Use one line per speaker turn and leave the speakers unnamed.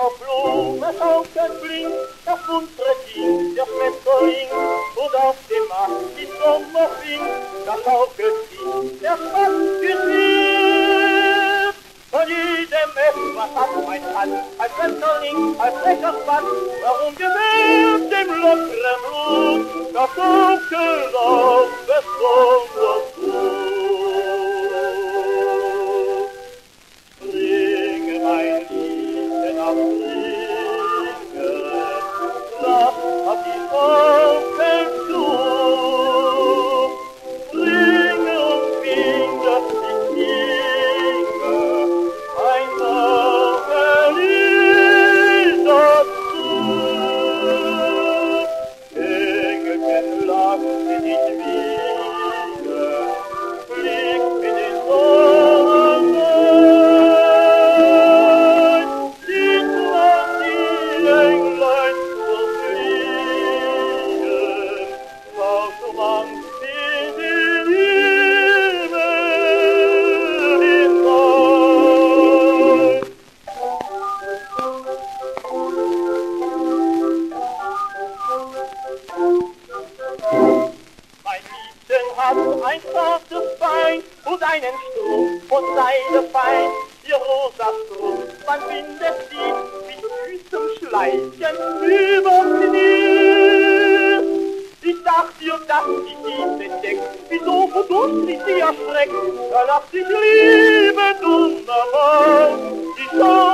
zo bloemen goud en blink, dat groen trekking, dat o totdat de macht die zomer ving, dat ook het kind, dat was gezien. Von jedem etwas hat mein Hand, als Mentoring, als Rechersmann, warum gewährt dem lockeren Blut, das dunkel läuft. Thank you. Hat ein zartes Bein und einen Strumpf und Seide fein. Ihr rosa Strumpf, man findet sie mit süßem Schleichen übers Knie. Ich dachte ihr, dass ich sie entdeckt, wieso, wodurch sie sie erschreckt, da lacht sich liebend wunderbar, die Schaukel